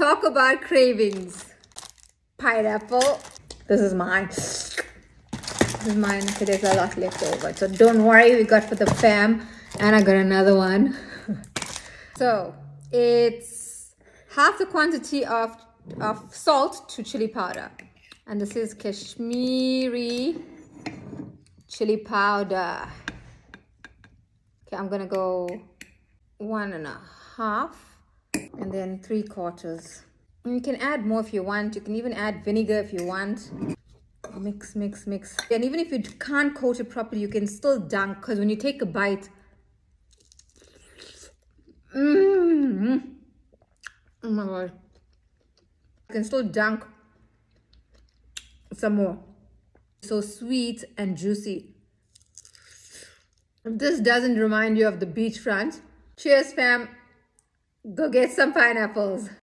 Talk about cravings. Pineapple. This is mine. This is mine. Okay, there's a lot left over. So don't worry, we got for the fam. And I got another one. so it's half the quantity of, of salt to chili powder. And this is Kashmiri chili powder. Okay, I'm gonna go one and a half and then three quarters. You can add more if you want. You can even add vinegar if you want. Mix, mix, mix. And even if you can't coat it properly, you can still dunk because when you take a bite, mmm, oh my god, you can still dunk some more. So sweet and juicy. If this doesn't remind you of the beachfront, cheers fam. Go get some pineapples.